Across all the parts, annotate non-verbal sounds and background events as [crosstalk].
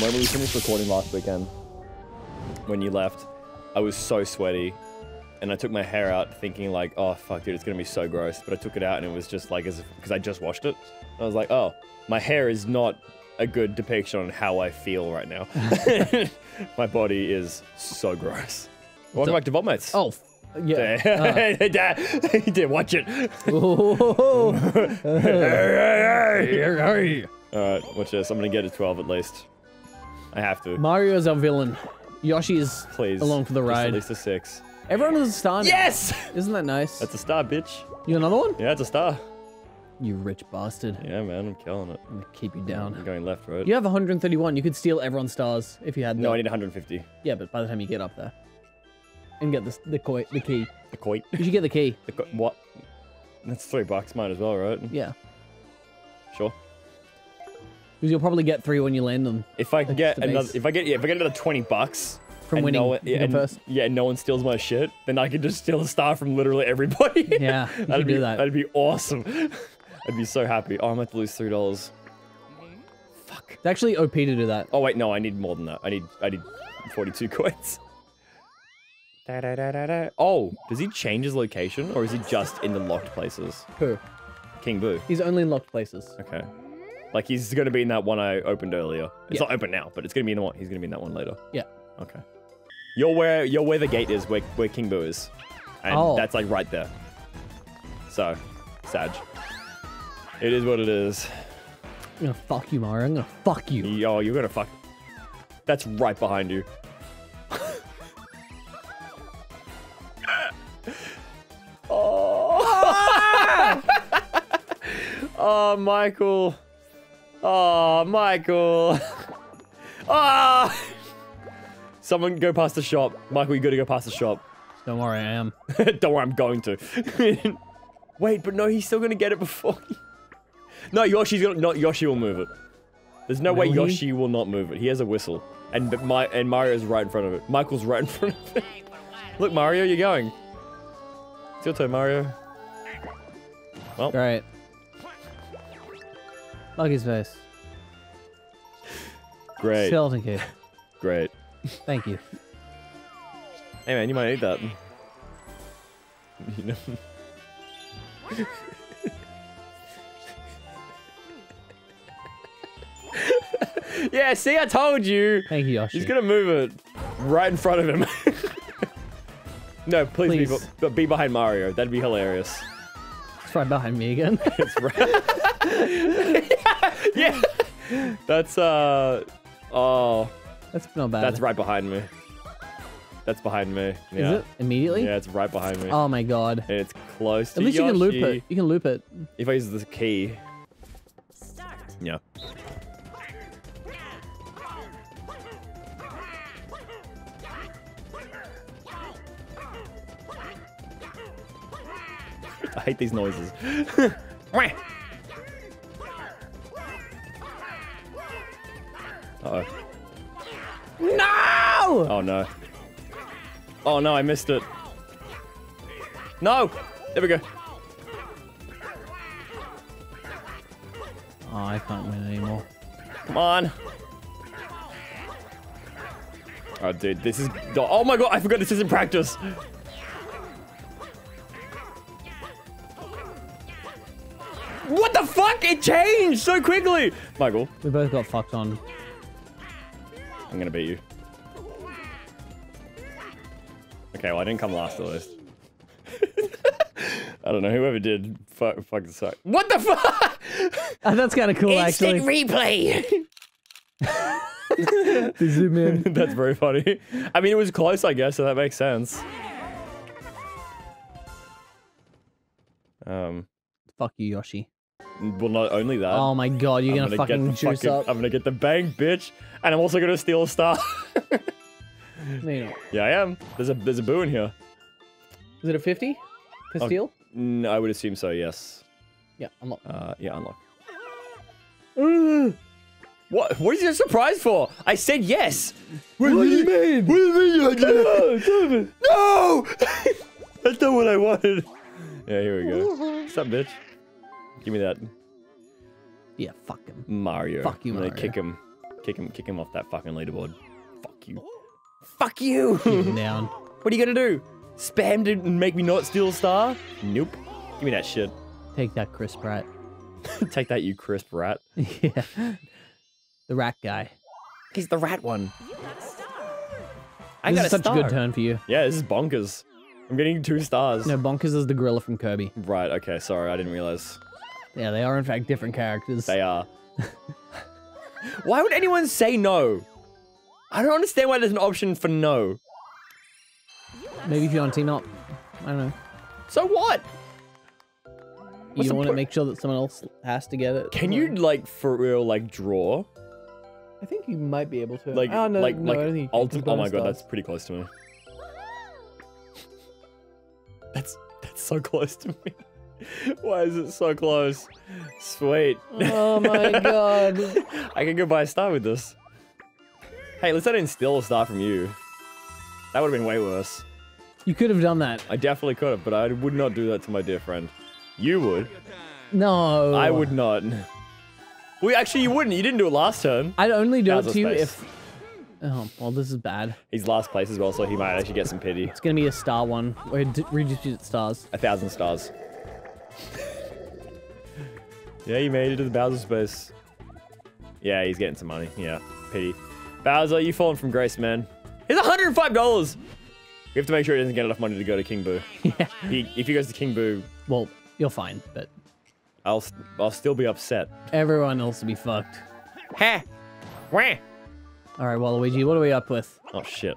When we finished recording last weekend, when you left, I was so sweaty, and I took my hair out thinking like, oh fuck, dude, it's gonna be so gross. But I took it out and it was just like as because I just washed it. I was like, oh, my hair is not a good depiction on how I feel right now. [laughs] my body is so gross. Welcome back to VoltMates. Oh, yeah. [laughs] Uh, [laughs] he did watch it. oh, Alright, watch this. I'm gonna get a 12 at least. I have to. Mario's our villain. Yoshi is Please. along for the ride. At least a six. Everyone is a star now. Yes! Isn't that nice? That's a star, bitch. you another one? Yeah, it's a star. You rich bastard. Yeah, man, I'm killing it. I'm gonna keep you down. I'm going left, right? You have 131. You could steal everyone's stars if you had No, I need 150. Yeah, but by the time you get up there. And get the, the, koi, the key. The. You should get the key. [laughs] The what? That's three bucks, might as well, right? Yeah. Sure. Because you'll probably get three when you land them If I get another, if I get, yeah, if I get another 20 bucks from winning no one, yeah, the and, first. yeah, and no one steals my shit, then I can just steal a star from literally everybody. Yeah, [laughs] that'd be do that. that'd be awesome. [laughs] I'd be so happy. Oh, I'm about to lose three dollars. Fuck. It's actually OP to do that. Oh wait, no, I need more than that. I need I need 42 [laughs] coins. Da, da, da, da, da. Oh, does he change his location or is he just in the locked places? Who? King Boo. He's only in locked places. Okay. Like he's gonna be in that one I opened earlier. It's Yeah. not open now, but it's gonna be in the one. He's gonna be in that one later. Yeah. Okay. You're where you're where the gate is, where where King Boo is, and Oh. that's like right there. So, Sag. It is what it is. I'm gonna fuck you, Mario. I'm gonna fuck you. Yo, you're gonna fuck. That's right behind you. [laughs] oh. [laughs] oh, Michael. Oh, Michael. [laughs] Ah. Someone go past the shop. Michael, you gotta go past the shop. Don't worry, I am. [laughs] Don't worry, I'm going to. [laughs] Wait, but no, he's still gonna get it before. no, Yoshi's gonna. Not Yoshi will move it. There's no way Yoshi will not move it. He has a whistle, and my and Mario's right in front of it. Michael's right in front of it. Look, Mario, you're going. It's your turn, Mario. Well, Alright. Lucky's face. Great, key. great. Thank you. Hey man, you might need that. You [laughs] know. yeah, see, I told you. Thank you, Yoshi. He's gonna move it right in front of him. [laughs] no, please, Be, Please. but be behind Mario. That'd be hilarious. It's right behind me again. [laughs] It's right. yeah. That's uh. Oh, That's not bad. that's right behind me. That's behind me. Yeah. Is it? Immediately? Yeah, it's right behind me. Oh my god. And it's close to At least you can loop it. You can loop it. If I use the key. Yeah. [laughs] I hate these noises. [laughs] [laughs] Uh oh. No! Oh no. Oh no, I missed it. No! There we go. Oh, I can't win anymore. Come on. Oh, dude, this is. Oh my god, I forgot this is in practice. What the fuck? It changed so quickly. Michael, We both got fucked on. I'm gonna beat you. Okay, well, I didn't come last at least. [laughs] I don't know, whoever did, fuck, fuck suck. What the fuck? Uh, [laughs] that's kind of cool, actually. replay. To zoom in. That's very funny. I mean, it was close, I guess, so that makes sense. Um, Fuck you, Yoshi. Well, not only that. Oh my god, you're I'm gonna, get fucking the juice fucking- up. I'm gonna get the bang, bitch, and I'm also gonna steal a star. [laughs] No, yeah, I am. There's a there's a boo in here. Is it a 50 to Oh. steal? Mm, I would assume so. Yes. Yeah, I'm. Uh, yeah, unlock. [gasps] What? What is your surprise for? I said yes. What, do you mean? What do you mean? You did no! [laughs] That's not what I wanted. Yeah, here we go. What's up, bitch? Give me that Yeah, fuck him. Mario. Fuck you, I'm gonna Mario. kick him. Kick him, kick him off that fucking leaderboard. Fuck you. Fuck you. [laughs] Keep him down. what are you gonna do? Spam to make me not steal a star? Nope. Give me that shit. Take that, crisp rat. [laughs] Take that, you crisp rat. [laughs] yeah. The rat guy. He's the rat one. I this got is a such star. a good turn for you. Yeah, this is bonkers. I'm getting two stars. No, Bonkers is the gorilla from Kirby. Right, okay, sorry, I didn't realize. Yeah, they are in fact different characters. They are. [laughs] why would anyone say no? I don't understand why there's an option for no. Maybe if you're on team up. I don't know. So what? You want to make sure that someone else has to get it. Can you like for real like draw? I think you might be able to. Like oh, no, like no, I don't like think you can. ulti- Oh my god, that's pretty close to me. [laughs] That's that's so close to me. [laughs] Why is it so close? Sweet. Oh my [laughs] god. I can go buy a star with this. Hey, at least I didn't steal a star from you. That would have been way worse. You could have done that. I definitely could have, but I would not do that to my dear friend. You would. No. I would not. Well, actually, you wouldn't. You didn't do it last turn. I'd only do it to you if. Oh, well, this is bad. He's last place as well, so he might actually get some pity. It's gonna be a star one where it d- stars. A thousand stars. [laughs] yeah, you made it to the Bowser space. Yeah, he's getting some money. Yeah, pity. Bowser, you fallen from grace, man. He's $105! We have to make sure he doesn't get enough money to go to King Boo. [laughs] yeah. He, if he goes to King Boo, Well, you're fine, but I'll, I'll still be upset. everyone else will be fucked. Ha! Wah! All right, Waluigi, what are we up with? Oh, shit.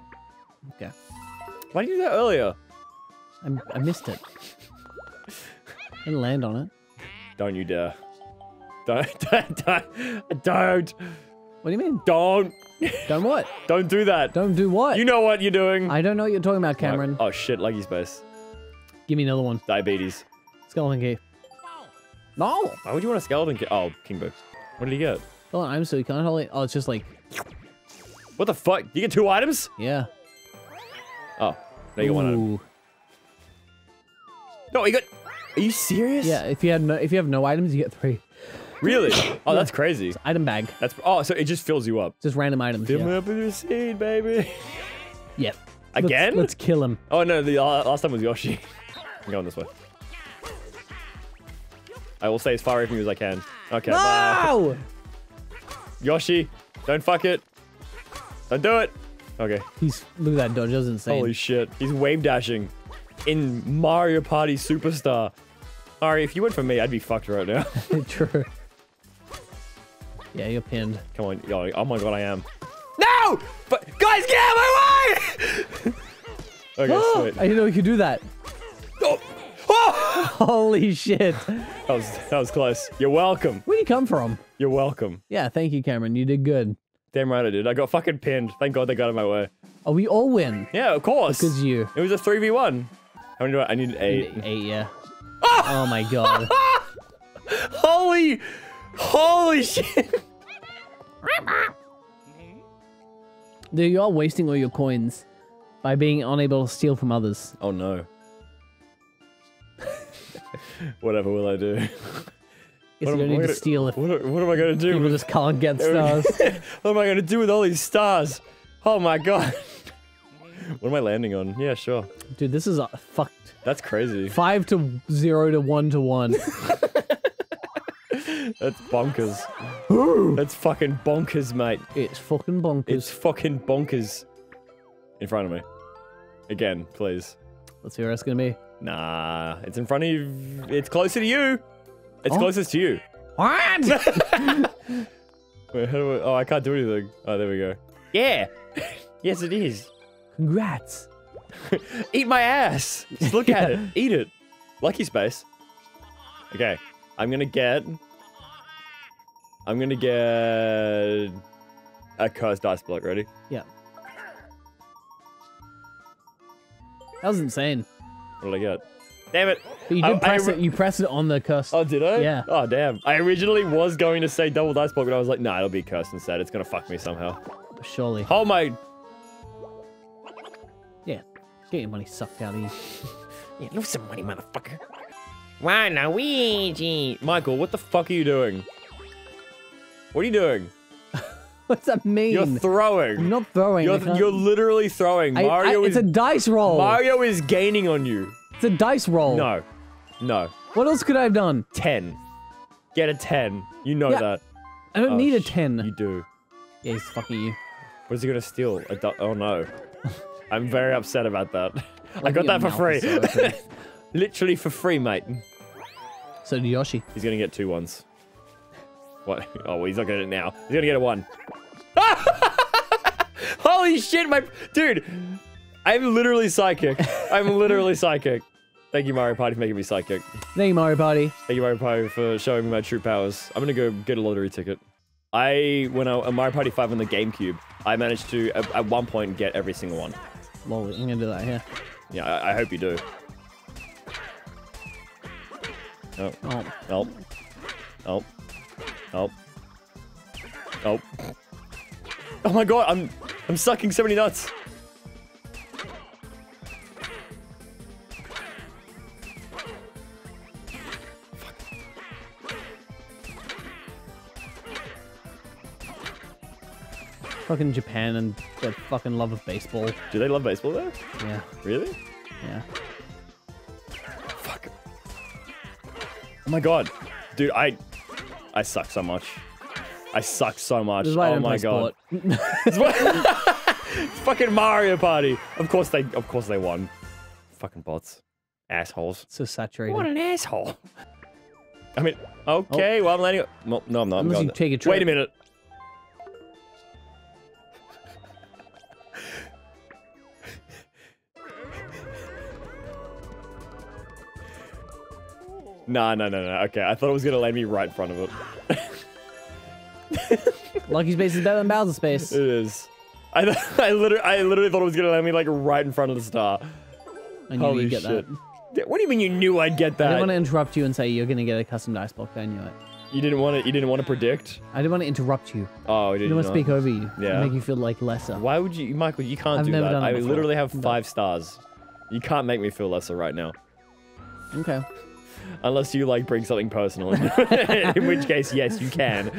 Okay, Why did you do that earlier? I'm, I missed it. I didn't land on it. Don't you dare. Don't, [laughs] don't, don't, don't, What do you mean? don't, Don't what? [laughs] don't do that. Don't do what? You know what you're doing. I don't know what you're talking about, Cameron. Oh shit, leggy space. Give me another one. Diabetes. Skeleton key. No. Why would you want a skeleton? Ki- oh, King Boo. What did he get? Oh, I'm so you can't hold it. Oh, it's just like, What the fuck? You get two items? yeah. Oh, now you got one item. No, you got. Are you serious? Yeah, if you had no, if you have no items, you get three. Really? Oh, that's crazy. Item bag, That's oh, so it just fills you up. just random items. Fill Yeah. me up with your seed, baby. yeah. Again? Let's, let's kill him. Oh no, the uh, last time was Yoshi. I'm going this way. I will stay as far away from you as I can. Okay, bye. No! Yoshi, don't fuck it. Don't do it. Okay. He's look at that dodge. That was insane. Holy shit. He's wave dashing in Mario Party Superstar. Ari, if you went for me, I'd be fucked right now. [laughs] True. Yeah, you're pinned. Come on. Yo, oh my god, I am. No! But guys, get out of my way! [laughs] okay, [gasps] sweet. I didn't know you could do that. Oh! Oh! [laughs] Holy shit. That was that was close. You're welcome. Where'd you come from? You're welcome. Yeah, thank you, Cameron. You did good. Damn right I did. I got fucking pinned. Thank God they got in my way. Oh, we all win. Yeah, of course. Because you. It was a 3v1. How many do I, I need eight. Eight, yeah. Oh my god. [laughs] Holy, holy shit. Dude, you are wasting all your coins by being unable to steal from others. Oh no. [laughs] Whatever will I do? Guess [laughs] What you am- don't need to steal if What, what am I gonna do? people with- just can't get There we go. stars. what am I gonna do with all these stars? Oh my god. [laughs] what am I landing on? Yeah, sure. Dude, this is uh, fucked. That's crazy. Five to zero to one to one. [laughs] [laughs] That's bonkers. That's fucking bonkers, mate. It's fucking bonkers. It's fucking bonkers. In front of me. Again, please. Let's see where it's gonna be. Nah, it's in front of you. It's closer to you. It's Oh. closest to you. What? Wait, how do I, oh, I can't do anything. Oh, there we go. Yeah. yes, it is. Congrats. [laughs] Eat my ass. Just look at it. [laughs] Eat it. Lucky space. Okay. I'm gonna get. I'm gonna get a cursed dice block. Ready? Yeah. That was insane. What did I get? Damn it. But you did oh, I press re- it. You pressed it on the cursed. Oh, did I? Yeah. Oh, damn. I originally was going to say double dice block, but I was like, nah, it'll be cursed instead. It's gonna fuck me somehow. Surely. Oh my. Yeah. Get your money sucked out of you. Yeah, lose some money, motherfucker. Wow, Luigi. Michael, what the fuck are you doing? What are you doing? [laughs] What's that mean? You're I'm throwing. not throwing. You're, can't- you're literally throwing. I- I- Mario it's is a dice roll. Mario is gaining on you. It's a dice roll. No, no. What else could I have done? Ten. Get a ten. You know Yeah, that. I don't Oh, need a 10. You do. Yeah, he's fucking you. What is he gonna steal? A du- oh no. I'm very upset about that. I got that for free. so. [laughs] Literally for free, mate. So did Yoshi. He's gonna get two ones. What? [laughs] Oh, well, he's not gonna get it now. He's gonna get a one. [laughs] Holy shit, my dude! I'm literally psychic. I'm literally psychic. Thank you, Mario Party, for making me psychic. Thank you, Mario Party. Thank you, Mario Party, for showing me my true powers. I'm gonna go get a lottery ticket. I, when I, on Mario Party 5 on the GameCube, I managed to, at, at one point, get every single one. Well, I'm gonna do that here. Yeah, I, I hope you do. Oh, Oh, oh, oh, oh, oh. Oh my god, I'm, I'm sucking so many nuts. Fucking Japan and their fucking love of baseball. Do they love baseball there? Yeah, Really? yeah. Fuck. Oh my god. Dude, I I suck so much. I suck so much. This is why oh my god. [laughs] It's [laughs] fucking Mario Party. Of course they of course they won. Fucking bots. Assholes. so saturated. What an asshole. I mean, okay, oh. well I'm landing no, no I'm not. I'm going you take a Wait a minute. Nah, no, no, no. Okay, I thought it was gonna land me right in front of it. [laughs] Lucky space is better than Bowser space. It is. I, th- [laughs] I literally, I literally thought it was gonna land me like right in front of the star. I knew Holy you'd get shit! that. What do you mean you knew I'd get that? I didn't want to interrupt you and say you're gonna get a custom dice block. I knew it. You didn't want to. You didn't want to predict. I didn't want to interrupt you. Oh, I did didn't want to speak over you. Yeah. Make you feel like lesser. Why would you, Michael? You can't I've do never that. done it I before. literally have five stars. You can't make me feel lesser right now, Okay. Unless you like bring something personal. [laughs] in which case, yes, you can.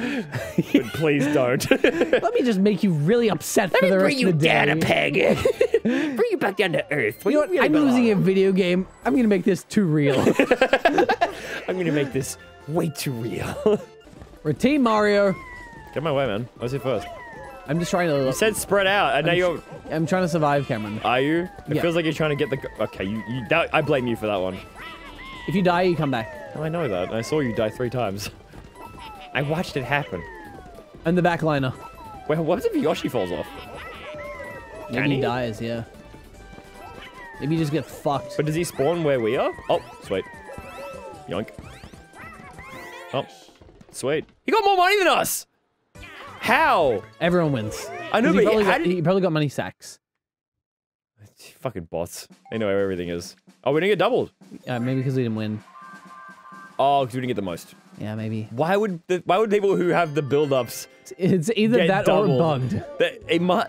but please don't. [laughs] Let me just make you really upset for the rest of the day. peg. [laughs] bring you back down to earth. You know what? I'm losing a video game. I'm gonna make this too real. I'm gonna make this way too real. We're Team Mario. Get my way, man. I was here first. I'm just trying to. You said spread out, and now you're. I'm trying to survive, Cameron. Are you? It Yeah. feels like you're trying to get the. Okay, you. you that, I blame you for that one. If you die, you come back. Oh, I know that. I saw you die three times. I watched it happen. And the backliner. Well, what if Yoshi falls off? Can Maybe he he? dies. Yeah. Maybe you just get fucked. But does he spawn where we are? Oh, sweet. Yoink. Oh, sweet. He got more money than us! How? Everyone wins. I know, he but probably, got, did- he probably got money sacks. Fucking bots. They know where everything is. Oh, we didn't get doubled. Uh, maybe because we didn't win. Oh, because we didn't get the most. Yeah, maybe. Why would the, why would people who have the build-ups It's either get that doubled? or bugged. That, it might...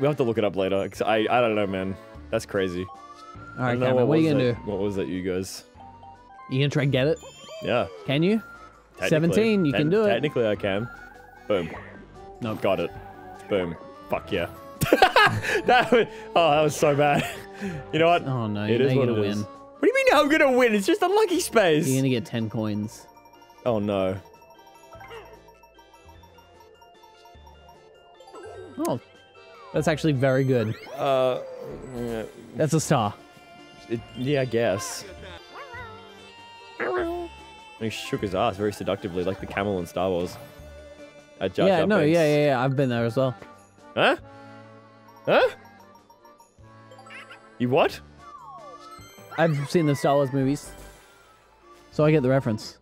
We'll have to look it up later. 'cause I, I don't know, man. That's crazy. All right, I right, don't know Cameron, what are you was gonna do? What was that, you guys? You gonna try and get it? Yeah. Can you? 17, you can do it. Technically, I can. Boom. Nope. Got it. Boom. Fuck yeah. [laughs] that was, oh, that was so bad. You know what? Oh no, It is know what you're it gonna is. win. What do you mean I'm gonna win? It's just a lucky space. You're gonna get 10 coins. Oh no. Oh, that's actually very good. Uh, yeah, That's a star. it, yeah, I guess. He shook his ass very seductively, like the camel in Star Wars. At Jar yeah, Jar no, Binks. yeah, yeah, yeah. I've been there as well. Huh? Huh? You what? I've seen the Star Wars movies, so I get the reference.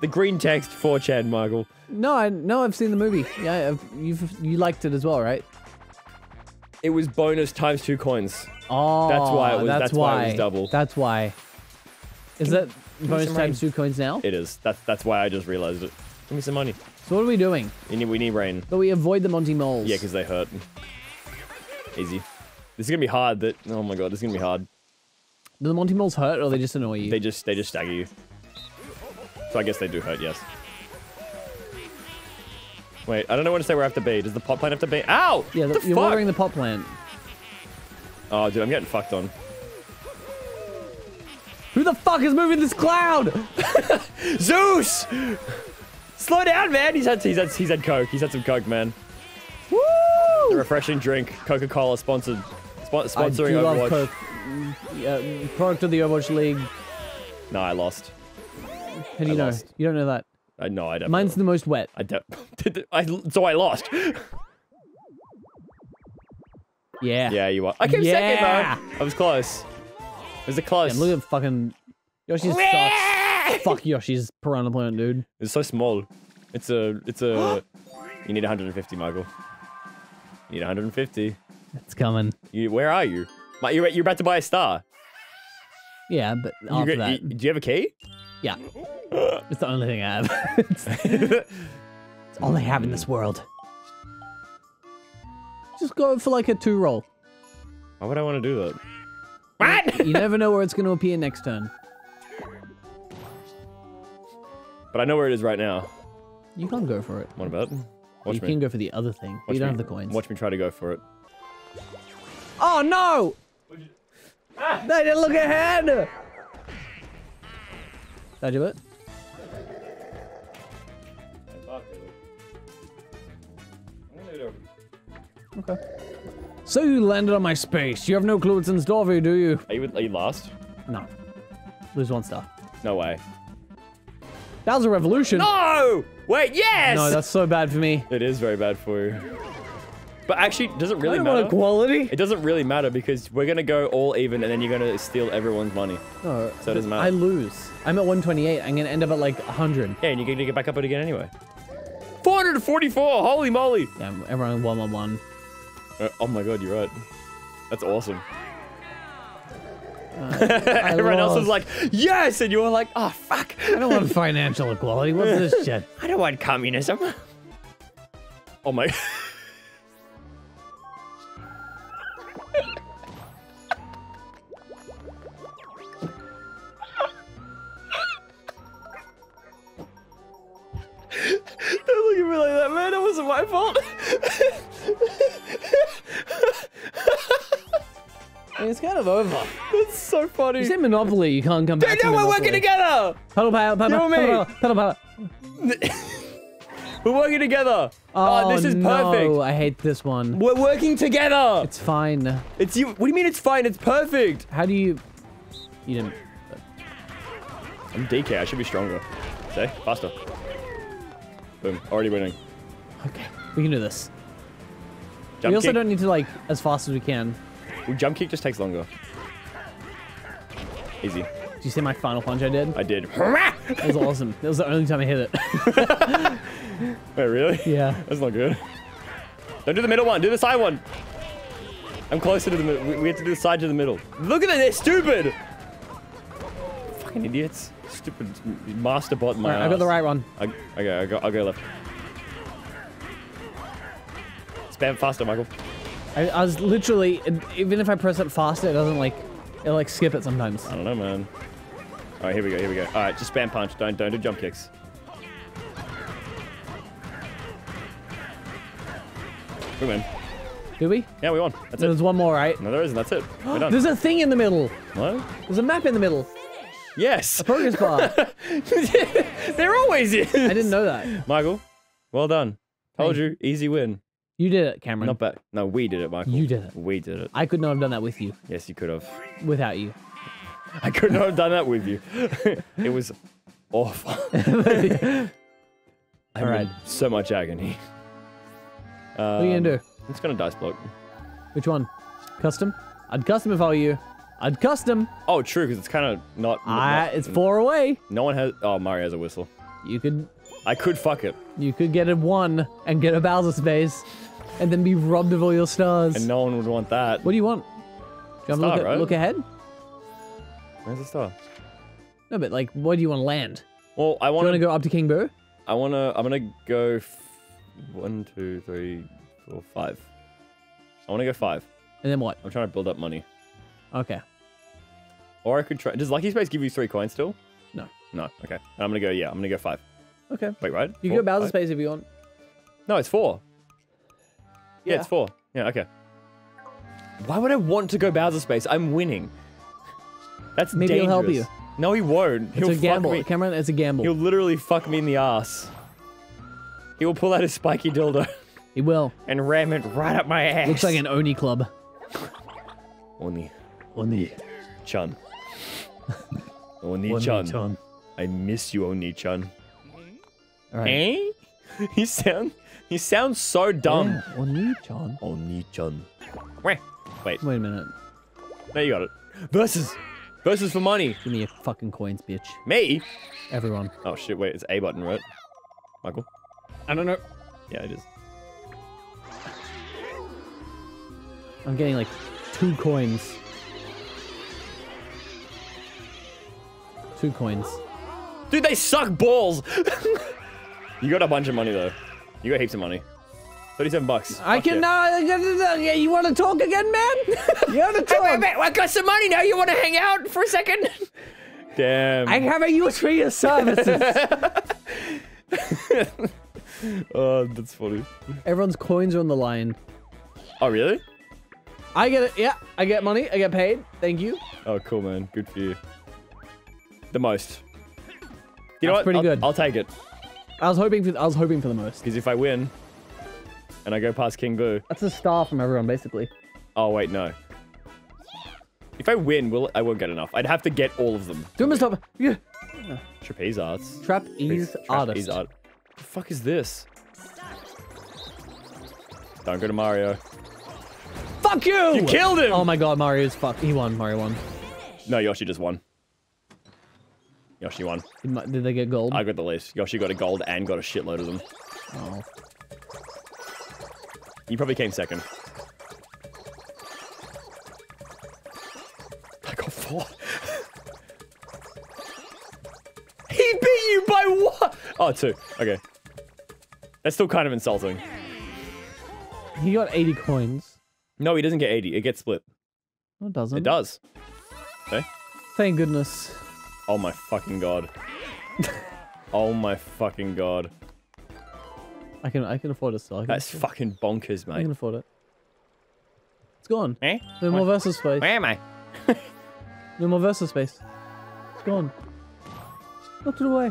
The green text 4chan, Michael. No, I no, I've seen the movie. Yeah, I've, you've you liked it as well, right? It was bonus times two coins. Oh, That's why it was- That's, that's why. why it was double. That's why. Is that bonus times two coins now? It is. That's that's why I just realized it. Give me some money. So what are we doing? We need we need rain. But we avoid the Monty moles. Yeah, because they hurt. Easy. This is gonna be hard. That oh my god, this is gonna be hard. do the Monty moles hurt or they just annoy you? They just they just stagger you. So I guess they do hurt. Yes. Wait, I don't know when to say where I have to be. Does the pot plant have to be? Ow! Yeah, the, the you're fuck? watering the pot plant. Oh, dude, I'm getting fucked on. Who the fuck is moving this cloud? [laughs] Zeus! Slow down, man. He's had he's had he's had coke. He's had some coke, man. Woo! The refreshing drink, Coca-Cola sponsored, spon- sponsoring Overwatch. Coke. Yeah, product of the Overwatch League. No, I lost. How do you I know? lost. You don't know that. I know. I don't. Mine's the most wet. I don't. [laughs] I so I lost. [laughs] Yeah. yeah, you are. I came Yeah. second though. I was close. It was a close. Damn, look at fucking Yoshi sucks. Fuck Yoshi's piranha plant, dude. It's so small. It's a. It's a. [gasps] you need 150, Michael. You need 150. It's coming. You, where are you? You're, you're about to buy a star. Yeah, but You after get- that, you- do you have a key? yeah, [gasps] it's the only thing I have. it's, [laughs] it's all I have in this world. Just go for like a two roll. Why would I want to do that? What? You never know where it's going to appear next turn. But I know where it is right now. You can't go for it. What about? Watch you me. can go for the other thing. Watch you don't me- have the coins. Watch me try to go for it. Oh no! They didn't look ahead. Did I do it? Okay. So you landed on my space. You have no clue what's in store for you, do you? Are you, are you last? No. Lose one star. No way. That was a revolution. No! Wait, yes! No, that's so bad for me. It is very bad for you. But actually, does it really I want matter? equality. It doesn't really matter because we're gonna go all even and then you're gonna steal everyone's money. No, So it doesn't matter. I lose. I'm at 128. I'm gonna end up at like 100. Yeah, and you're gonna get back up it again anyway. 444! Holy moly! Yeah, everyone one on one. Uh, oh my god, you're right. That's awesome. I uh, [laughs] Everyone else was like, yes! And you were like, oh fuck. I don't want [laughs] financial equality. What's this shit? I don't want communism. Oh my. [laughs] funny. You say Monopoly, you can't come back Dude, no, [laughs] we're working together. You and me. pedal, pedal, pedal. We're working together. Oh, this is no, perfect. I hate this one. We're working together. It's fine. It's you. What do you mean it's fine? It's perfect. How do you... You didn't... I'm DK. I should be stronger. Say, faster. Boom. Already winning. Okay, we can do this. Jump we also kick. don't need to, like, as fast as we can. Well, jump kick just takes longer. Easy. Did you see my final punch I did? I did. [laughs] That was awesome. That was the only time I hit it. [laughs] Wait, really? yeah. That's not good. Don't do the middle one. Do the side one. I'm closer to the middle. We have to do the side to the middle. Look at that. They're stupid. Fucking idiots. Stupid master bot my Alright, I got the right one. I, okay, I go, I'll go left. Spam faster, Michael. I, I was literally... Even if I press it faster, it doesn't, like... It'll, like, skip it sometimes. I don't know, man. All right, here we go. Here we go. All right, just spam punch. Don't don't do jump kicks. We win. Do we? Yeah, we won. That's it. There's one more, right? No, there isn't. That's it. [gasps] We're done. There's a thing in the middle. What? There's a map in the middle. Yes. A Progress bar. [laughs] there always is. I didn't know that. Michael, well done. Told Hey. you, easy win. You did it, Cameron. Not bad. No, we did it, Michael. You did it. We did it. I could not have done that with you. Yes, you could have. Without you. I could not have done that with you. it was awful. [laughs] I'm Alright. in so much agony. Um, What are you gonna do? I'm just gonna dice block. Which one? Custom? I'd custom if I were you. I'd custom. Oh, true, because it's kind of not. Ah, it's four away. No one has. Oh, Mario has a whistle. You could I could fuck it, you could get a one and get a Bowser space, and then be robbed of all your stars. and no one would want that. What do you want? Do you want to Star, look, at- right? look ahead? Where's the star? No, but like, where do you want to land? Well, I want to to. go up to King Boo? I want to. I'm gonna go. F- one, two, three, four, five. I want to go five. And then what? I'm trying to build up money. Okay. Or I could try. Does Lucky Space give you three coins still? No. No. Okay. I'm gonna go. Yeah, I'm gonna go five. Okay. Wait, right? You Four, can go Bowser five? space if you want. No, it's four. Yeah, Yeah. it's four. Yeah, okay. Why would I want to go Bowser space? I'm winning. That's Maybe he'll help you. No, he won't. It's he'll a fuck gamble. me. Cameron, it's a gamble. He'll literally fuck me in the ass. He will pull out his spiky dildo He will. and ram it right up my ass. Looks like an Oni club. Oni Oni. chan. [laughs] Oni Chun. Oni-chan. I miss you, Oni chan. All right. Eh? [laughs] He sound he sounds so dumb. Oh, oh, yeah, Oni Chan. Oni oh, chan. Wait, Wait a minute. no, you got it. Versus, versus for money. Give me your fucking coins, bitch. Me? Everyone. Oh shit! Wait, it's A button, right? Michael? I don't know. Yeah, it is. I'm getting like two coins. Two coins. Dude, they suck balls. [laughs] you got a bunch of money though. You got heaps of money. Thirty-seven bucks. I Fuck can yeah. uh, you want to talk again, man? [laughs] You want to talk? I got some money now. You want to hang out for a second? Damn. I have a use for your services. [laughs] Oh, that's funny. Everyone's coins are on the line. Oh, really? I get it. Yeah, I get money. I get paid. Thank you. Oh, cool, man. Good for you. The most. You know That's what? pretty I'll, good. I'll take it. I was hoping for I was hoping for the most. Because if I win, and I go past King Boo. That's a star from everyone, basically. Oh wait, no. If I win, will I won't get enough. I'd have to get all of them. Do stop? Yeah. Trapeze arts. Trapeze artist. art. The fuck is this? Don't go to Mario. Fuck you! You killed him! Oh my god, Mario's fuck. He won. Mario won. No, Yoshi just won. Yoshi won. Did, Ma- did they get gold? I got the least. Yoshi got a gold and got a shitload of them. Oh. You probably came second. I got four. [laughs] he beat you by what? Oh, two. Okay. That's still kind of insulting. He got 80 coins. No, he doesn't get 80. It gets split. No, it doesn't. It does. Okay. Thank goodness. Oh my fucking god. [laughs] oh my fucking god. I can I can afford it still. I can, That's afford, fucking bonkers, mate. I can afford it. It's gone. Eh? No more versus space. Where am I? [laughs] No more versus space. It's gone. Knocked it away.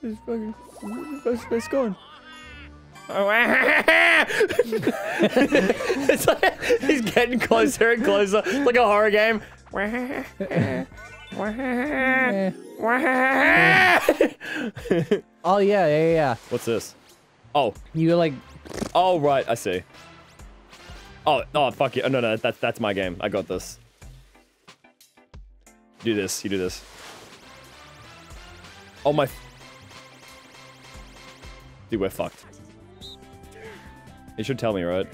It's fucking. It's gone. [laughs] it's like he's getting closer and closer, like a horror game. Oh yeah, yeah, yeah. What's this? Oh, You like, oh right, I see. Oh, oh fuck you! Oh, no, no, that's that's my game. I got this. Do this. You do this. Oh my. Dude, we're fucked. You should tell me, right?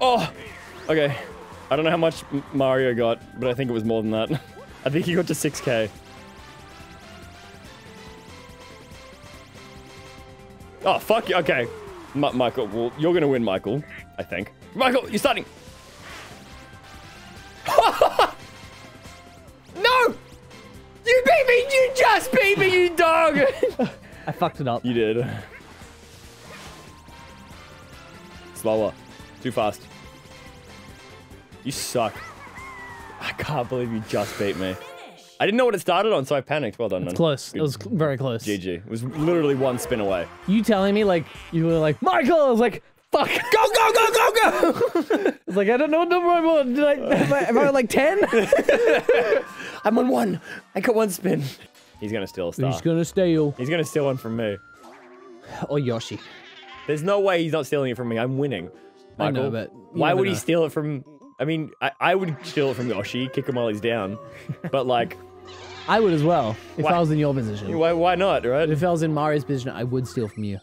Oh, okay. I don't know how much Mario got, but I think it was more than that. [laughs] I think he got to 6k. Oh, fuck you. Okay. M- Michael, well, you're gonna win, Michael. I think. Michael, you're starting. [laughs] no! You beat me! You just beat me, you dog! [laughs] I fucked it up. you did. Slower. Too fast. You suck. I can't believe you just beat me. I didn't know what it started on, so I panicked. Well done, man. Close. It was very close. GG. It was literally one spin away. You telling me like you were like Michael? I was like, fuck. Go, go, go, go, go! [laughs] I was like, I don't know what number I'm on. Did I, am, I, am I on like ten? [laughs] I'm on one. I got one spin. He's gonna steal a star. He's gonna steal. He's gonna steal one from me. Oh Yoshi. There's no way he's not stealing it from me. I'm winning. I know, but why would he steal it from? I mean, I, I would steal it from Yoshi, kick him while he's down. [laughs] But like, I would as well if Why- I was in your position. why, why not, right? If I was in Mario's position, I would steal from you.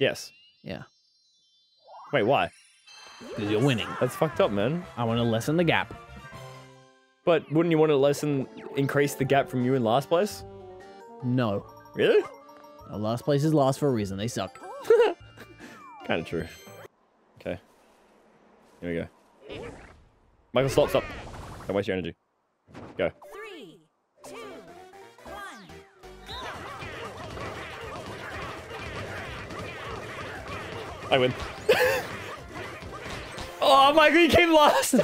Yes. Yeah, Wait, why? because you're winning. That's fucked up, man. I want to lessen the gap. But wouldn't you want to lessen, increase the gap from you in last place? No, Really? Last place is last for a reason. They suck. [laughs] Kind of true. Here we go. Michael, stop, stop. Don't waste your energy. Go. I win. [laughs] oh my god, you came last.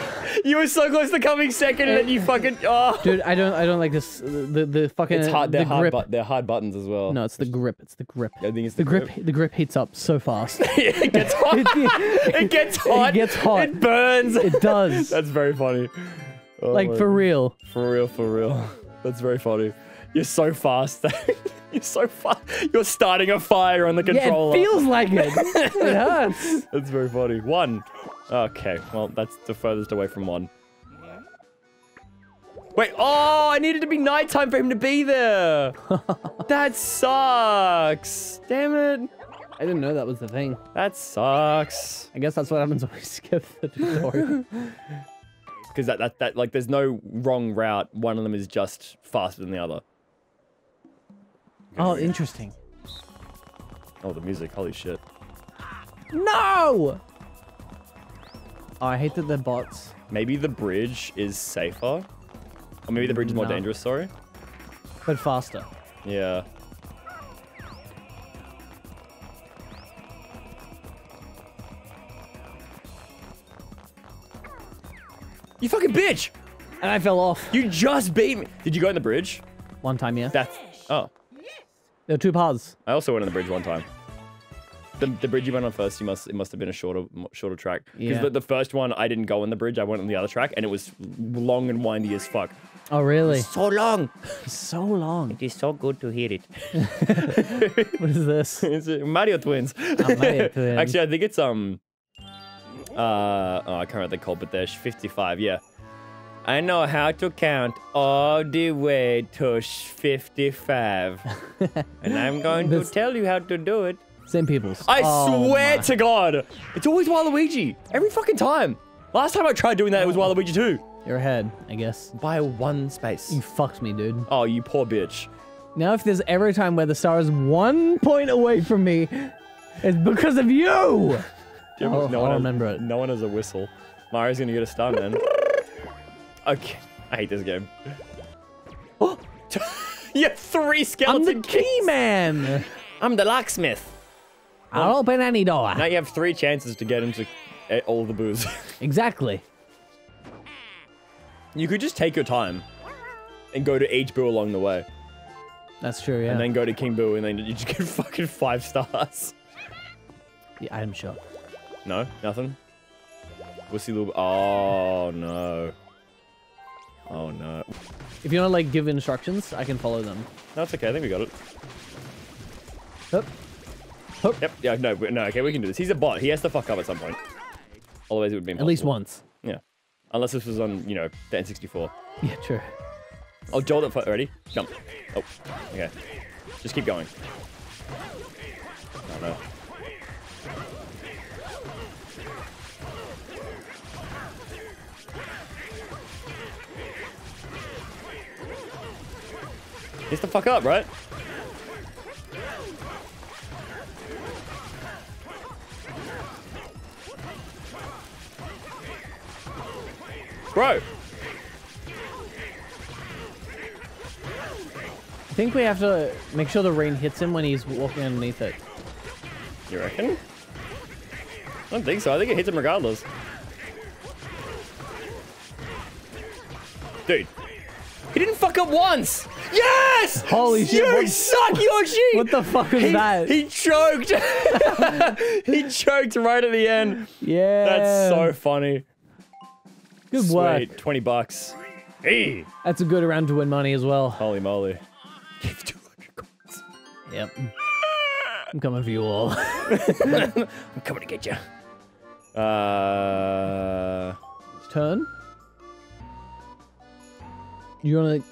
you were so close to coming second, and then you fucking. Oh. Dude, I don't I don't like this the the fucking It's hard. They're the hard. grip. But they're hard buttons as well. no, it's the grip. It's the grip. I think it's The the, grip the grip heats up so fast. [laughs] it gets hot. [laughs] it gets hot. It gets hot. It burns. It does. [laughs] That's very funny. Oh like for real. For real, for real. That's very funny. You're so fast. You're so fast. You're starting a fire on the controller. Yeah, controller. it feels like it. it hurts. That's very funny. One. Okay, well, that's the furthest away from one. Wait, oh, I needed to be nighttime for him to be there. [laughs] that sucks. Damn it. I didn't know that was the thing. That sucks. I guess that's what happens when we [laughs] skip the tutorial. [laughs] Because that, that, that, like, there's no wrong route. One of them is just faster than the other. oh, interesting. Oh, the music. Holy shit. No! Oh, I hate that they're bots. Maybe the bridge is safer. Or maybe the bridge is more No. dangerous, sorry. But faster. Yeah. You fucking bitch! And I fell off. You just beat me. Did you go in the bridge? One time, yeah. That's. Oh. There are two paths. I also went on the bridge one time. The, the bridge you went on first, you must it must have been a shorter shorter track. Because Yeah. the, the first one I didn't go on the bridge, I went on the other track, and it was long and windy as fuck. Oh, really? So long. [laughs] So long. It is so good to hear it. [laughs] What is this? [laughs] it's Mario Twins. Mario Twins. Actually, I think it's um. Uh oh, I can't remember what they called, but there's 55. Yeah. I know how to count all the way to sh- 55, and I'm going to tell you how to do it. Same peoples. I Oh, swear my. to God, it's always Waluigi. Every fucking time. Last time I tried doing that, it was oh. Waluigi too. You're ahead, I guess. By one space. You fucked me, dude. Oh, you poor bitch. Now, if there's ever a time where the star is one point away from me, it's because of you! Do you oh, I'll- I'll has- remember it. No one has a whistle. Mario's gonna get a star, man. okay. I hate this game. Oh! [gasps] you have three I'm skeleton the key man! I'm the locksmith. I'll open any door. Now you have three chances to get into eh, all the booze. [laughs] Exactly. you could just take your time and go to each boo along the way. That's true, yeah. And then go to King Boo and then you just get [laughs] fucking five stars. the item shop. No? Nothing? See little... Oh, no. Oh, no. If you want to, like, give instructions, I can follow them. No, it's okay. I think we got it. Hup. Yep. Yeah, no, no, okay, we can do this. He's a bot. He has to fuck up at some point. Otherwise, it would be At least once. Yeah. Unless this was on, you know, the N64. Yeah, true. Oh, Joel, that ready? Jump. Oh, okay. Just keep going. Oh, no. Gets the fuck up, right? Bro, I think we have to make sure the rain hits him when he's walking underneath it. you reckon? I don't think so. I think it hits him regardless. Dude, he didn't fuck up once. Yes! Holy shit, You what- suck, Yoshi! What the fuck was he, that? He choked. [laughs] he choked right at the end. yeah. That's so funny. Good Sweet, work. 20 bucks. Hey! That's a good round to win money as well. Holy moly. Give 200 coins. Yep. I'm coming for you all. [laughs] [laughs] I'm coming to get you. Uh. Turn. You want to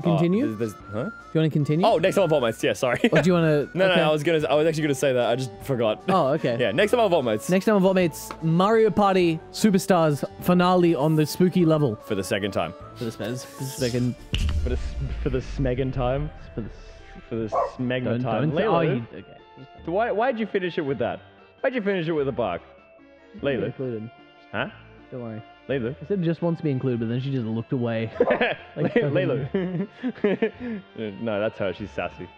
Oh, continue? Oh, there's, there's, huh? do you want to continue? Oh, next time on VoltMates. Yeah, sorry. Or do you want to? [laughs] no, no, no, I was gonna. I was actually gonna say that. I just forgot. Oh, okay. [laughs] yeah, next time on VoltMates. Next time on VoltMates, Mario Party Superstars finale on the spooky level. For the second time. For the Smez. For the second. For the for the Smegan time. For the. For the Smegma Don't, time. don't oh, you, okay. why why'd you finish it with that? Why'd you finish it with a bark? Layla. Included. Huh? Don't worry. Layla. I said just wants to be included, but then she just looked away. [laughs] Layla. [laughs] [laughs] no, that's her. She's sassy.